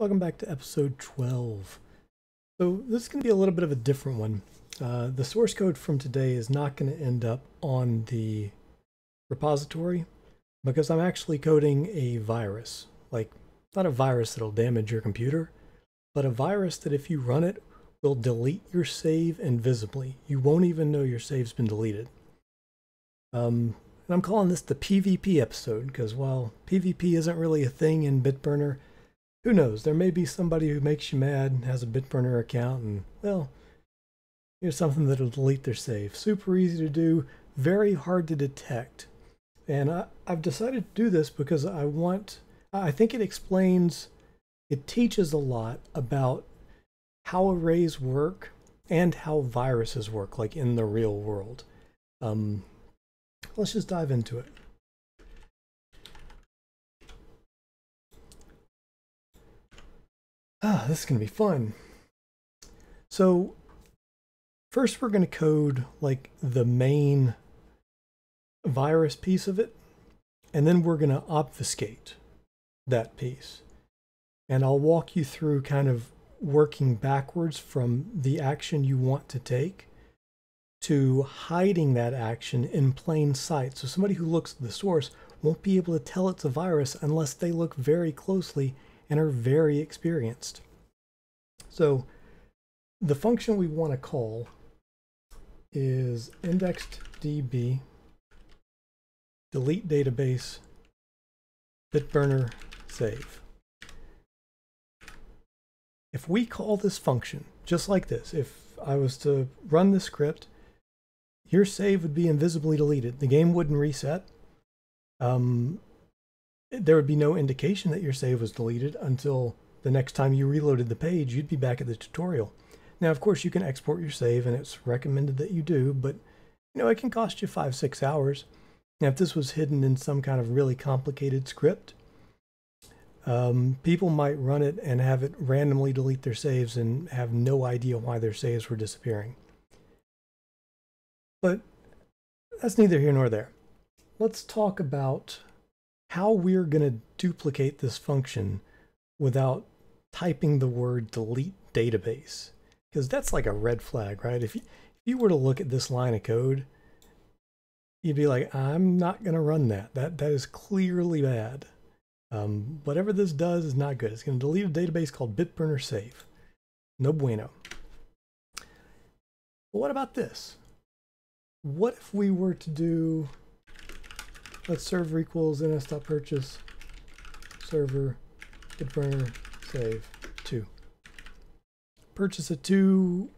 Welcome back to episode 12. So this is going to be a little bit of a different one. Uh, the source code from today is not going to end up on the repository because I'm actually coding a virus. Like, not a virus that'll damage your computer, but a virus that if you run it will delete your save invisibly. You won't even know your save's been deleted. Um, and I'm calling this the PvP episode because while PvP isn't really a thing in Bitburner, who knows? There may be somebody who makes you mad and has a Bitburner account, and well, here's something that'll delete their save. Super easy to do, very hard to detect. And I, I've decided to do this because I want, I think it explains, it teaches a lot about how arrays work and how viruses work, like in the real world. Um, let's just dive into it. Ah, this is going to be fun. So first we're going to code like the main virus piece of it, and then we're going to obfuscate that piece. And I'll walk you through kind of working backwards from the action you want to take to hiding that action in plain sight. So somebody who looks at the source won't be able to tell it's a virus unless they look very closely and are very experienced. So the function we want to call is indexed db delete database bitburner save. If we call this function just like this, if I was to run the script, your save would be invisibly deleted. The game wouldn't reset. Um, there would be no indication that your save was deleted until the next time you reloaded the page, you'd be back at the tutorial. Now, of course, you can export your save, and it's recommended that you do, but you know it can cost you five, six hours. Now, if this was hidden in some kind of really complicated script, um, people might run it and have it randomly delete their saves and have no idea why their saves were disappearing. But that's neither here nor there. Let's talk about how we're going to duplicate this function without typing the word delete database. Because that's like a red flag, right? If you, if you were to look at this line of code, you'd be like, I'm not going to run that. That That is clearly bad. Um, whatever this does is not good. It's going to delete a database called Bitburner Save. No bueno. What about this? What if we were to do, let server equals ns.purchase server Bitburner save 2. Purchase a 2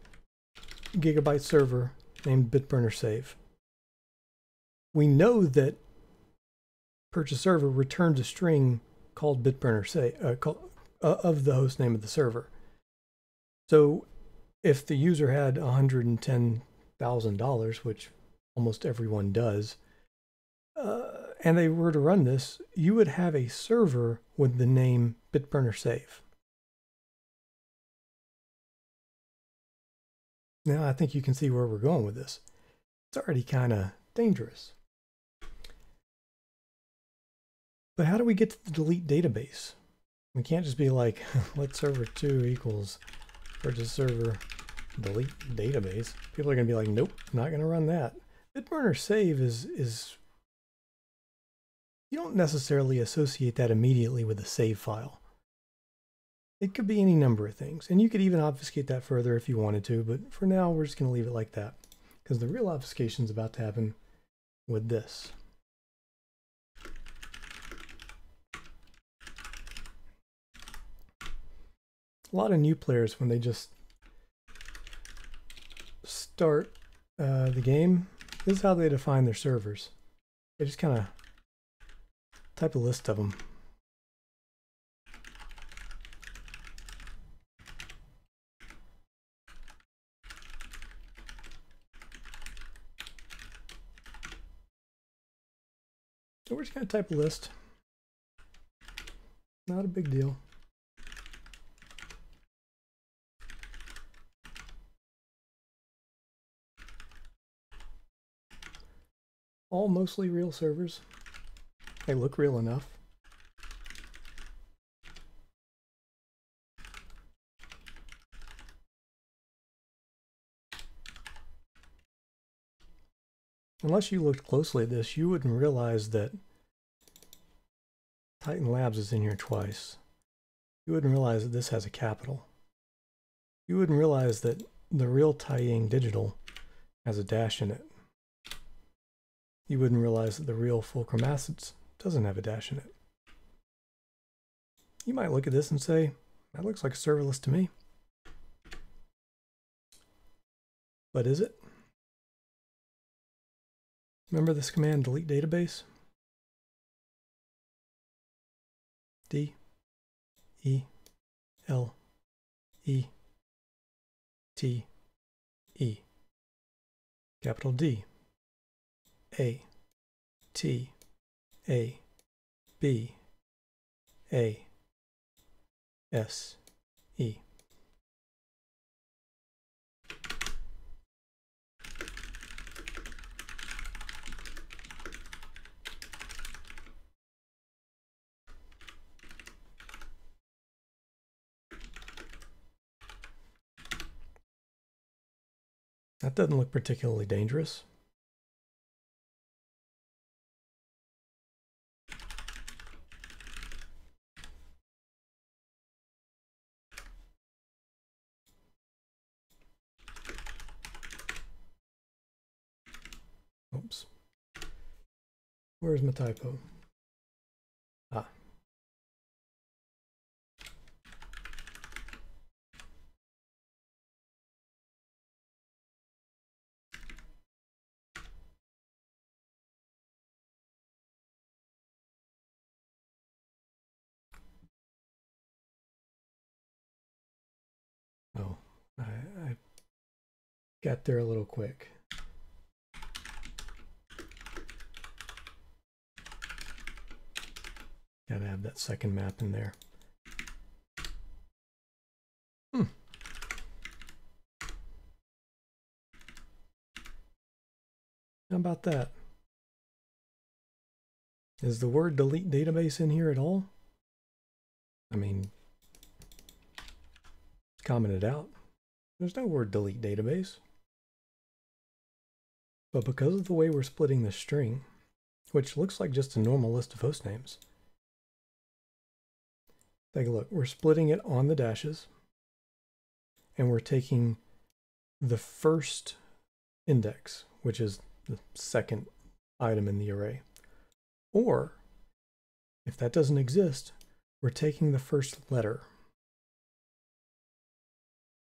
gigabyte server named Bitburner save. We know that purchase server returns a string called Bitburner save uh, call, uh, of the host name of the server. So if the user had $110,000, which almost everyone does, uh, and they were to run this, you would have a server with the name Bitburner Save. Now I think you can see where we're going with this. It's already kind of dangerous. But how do we get to the delete database? We can't just be like, let server 2 equals purchase server delete database. People are going to be like, nope, not going to run that. Bitburner save is, is you don't necessarily associate that immediately with a save file. It could be any number of things, and you could even obfuscate that further if you wanted to, but for now we're just going to leave it like that, because the real obfuscation is about to happen with this. A lot of new players, when they just start uh, the game, this is how they define their servers. They just kind of type a list of them. So we're just going to type a list. Not a big deal. All mostly real servers. They look real enough. Unless you looked closely at this, you wouldn't realize that Titan Labs is in here twice. You wouldn't realize that this has a capital. You wouldn't realize that the real Taiying Digital has a dash in it. You wouldn't realize that the real Fulcrum Assets doesn't have a dash in it. You might look at this and say, that looks like a serverless to me. But is it? Remember this command delete database? D E L E T E capital D A T A B A S E That doesn't look particularly dangerous. Oops. Where's my typo? Ah. Oh, I, I got there a little quick. Gotta have that second map in there. Hmm. How about that? Is the word delete database in here at all? I mean, commented out. There's no word delete database. But because of the way we're splitting the string, which looks like just a normal list of host names, take a look. We're splitting it on the dashes, and we're taking the first index, which is the second item in the array. Or, if that doesn't exist, we're taking the first letter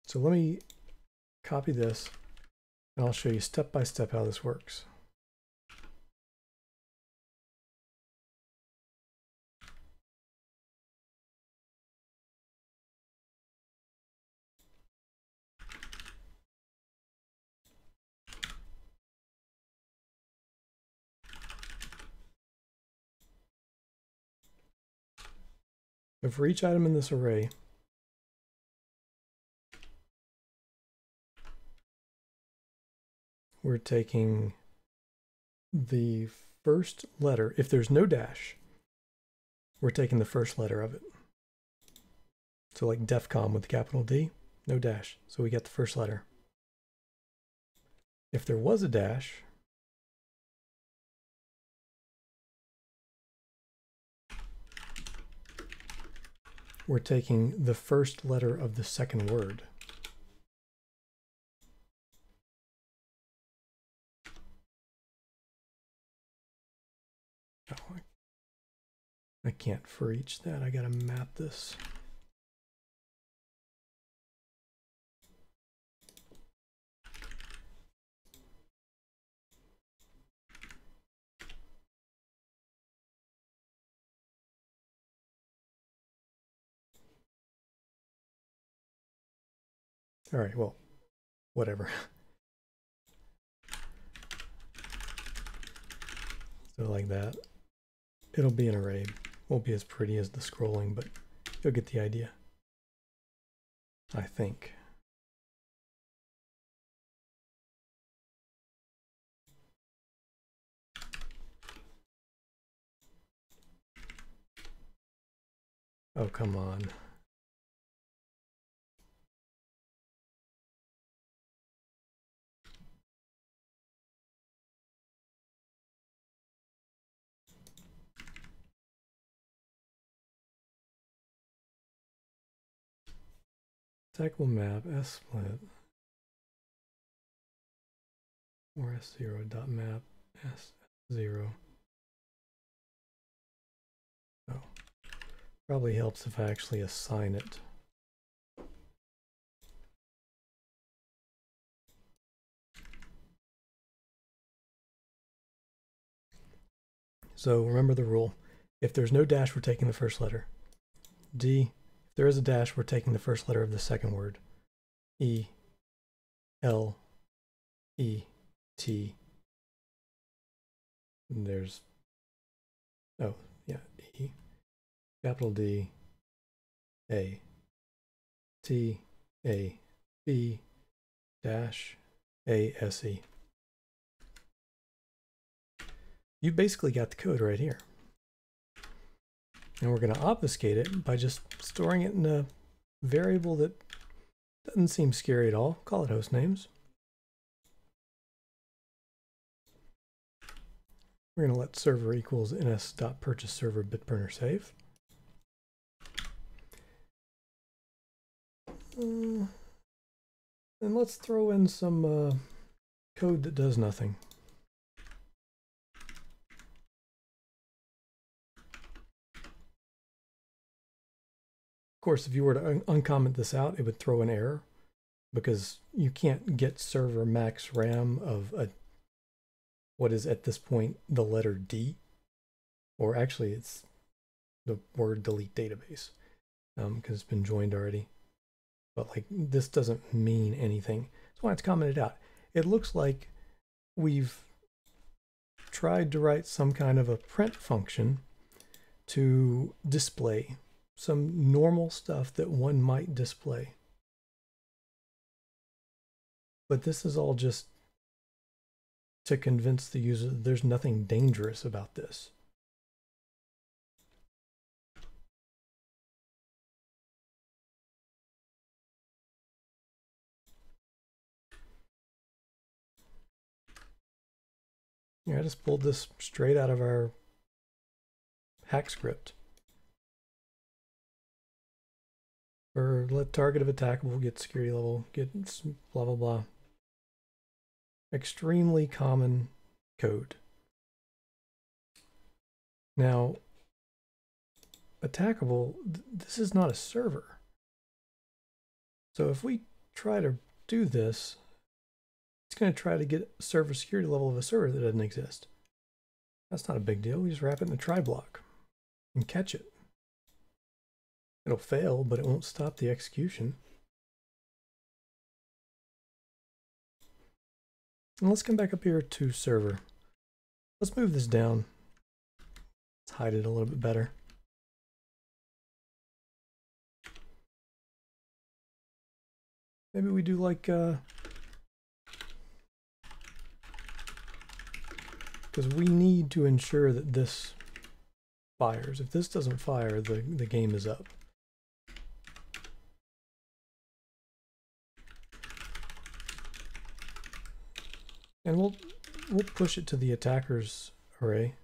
so let me copy this and I'll show you step by step how this works. For each item in this array, we're taking the first letter. If there's no dash, we're taking the first letter of it. So like DEFCON with capital D, no dash. So we get the first letter. If there was a dash, we're taking the first letter of the second word. Oh, I can't for each that. I got to map this. All right, well, whatever. so like that. It'll be an array. Won't be as pretty as the scrolling, but you'll get the idea. I think. Oh, come on. Attackable map s split or s0 dot map s0. Oh, probably helps if I actually assign it. So remember the rule. If there's no dash, we're taking the first letter. D, there is a dash, we're taking the first letter of the second word. E, L, E, T. And there's, oh, yeah, E, capital D, A, T, A, B, dash, A, S, E. you basically got the code right here. And we're going to obfuscate it by just storing it in a variable that doesn't seem scary at all. Call it host names. We're going to let server equals ns.purchase server bitburner save. Uh, and let's throw in some uh, code that does nothing. Course, if you were to un uncomment this out, it would throw an error because you can't get server max RAM of a what is at this point the letter D, or actually it's the word delete database because um, it's been joined already. But like this doesn't mean anything. That's why it's commented out. It looks like we've tried to write some kind of a print function to display some normal stuff that one might display. But this is all just to convince the user that there's nothing dangerous about this. Yeah, I just pulled this straight out of our hack script. Or let target of attackable get security level, get blah, blah, blah. Extremely common code. Now, attackable, th this is not a server. So if we try to do this, it's going to try to get server security level of a server that doesn't exist. That's not a big deal. We just wrap it in a try block and catch it. It'll fail, but it won't stop the execution. And let's come back up here to server. Let's move this down. Let's hide it a little bit better. Maybe we do like, uh, because we need to ensure that this fires. If this doesn't fire, the, the game is up. And we'll we'll push it to the attacker's array.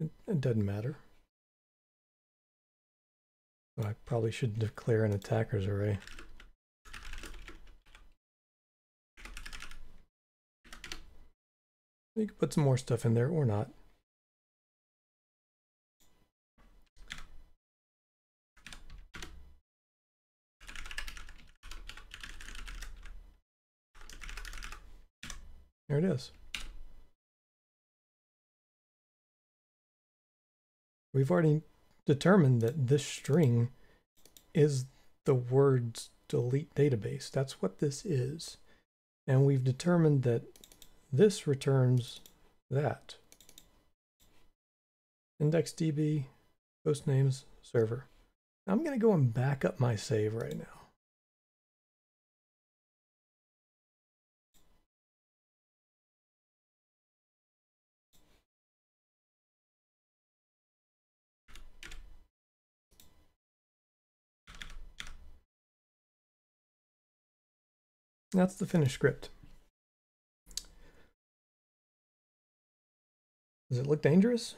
It, it doesn't matter. I probably should declare an attacker's array. You can put some more stuff in there or not. There it is. We've already determined that this string is the words delete database. That's what this is. And we've determined that this returns that. IndexedDB, hostnames, server. I'm going to go and back up my save right now. That's the finished script. Does it look dangerous?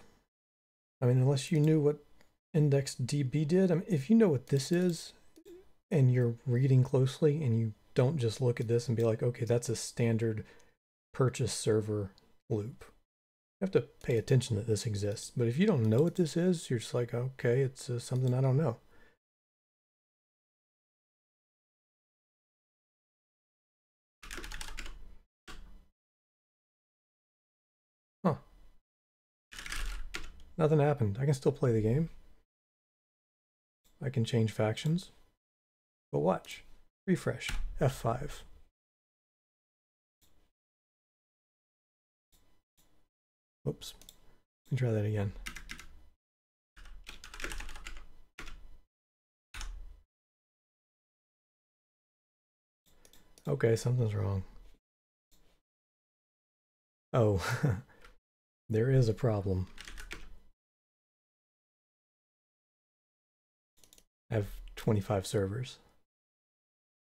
I mean, unless you knew what IndexedDB did. I mean, if you know what this is, and you're reading closely and you don't just look at this and be like, okay, that's a standard purchase server loop. You have to pay attention that this exists. But if you don't know what this is, you're just like, okay, it's uh, something I don't know. Nothing happened. I can still play the game. I can change factions. But watch. Refresh. F5. Oops. Let me try that again. Okay, something's wrong. Oh, there is a problem. Have 25 servers.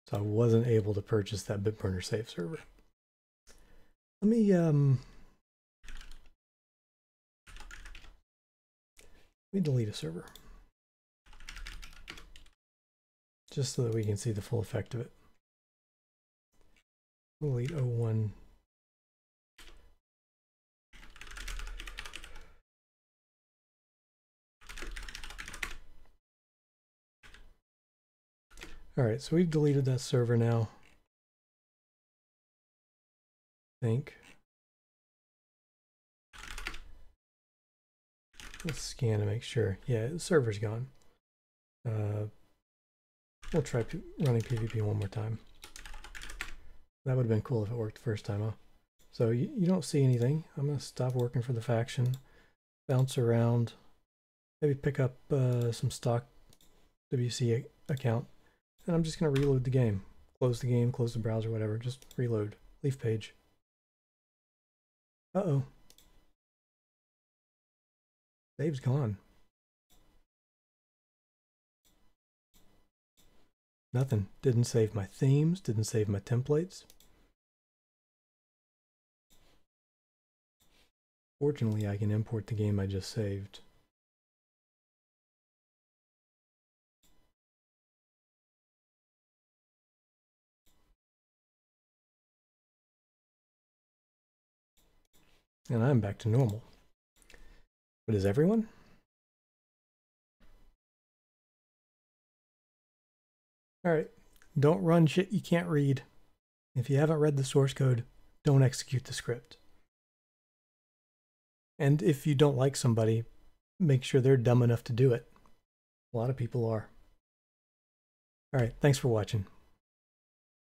So I wasn't able to purchase that Bitburner Safe server. Let me um let me delete a server. Just so that we can see the full effect of it. Delete 01 All right, so we've deleted that server now. I think. Let's scan to make sure. Yeah, the server's gone. Uh, we'll try running PvP one more time. That would have been cool if it worked the first time, huh? So you, you don't see anything. I'm going to stop working for the faction, bounce around, maybe pick up uh, some stock WC account and I'm just going to reload the game. Close the game, close the browser, whatever. Just reload. Leaf page. Uh-oh. Save's gone. Nothing. Didn't save my themes, didn't save my templates. Fortunately, I can import the game I just saved. And I'm back to normal. But is everyone? All right, don't run shit you can't read. If you haven't read the source code, don't execute the script. And if you don't like somebody, make sure they're dumb enough to do it. A lot of people are. All right, thanks for watching.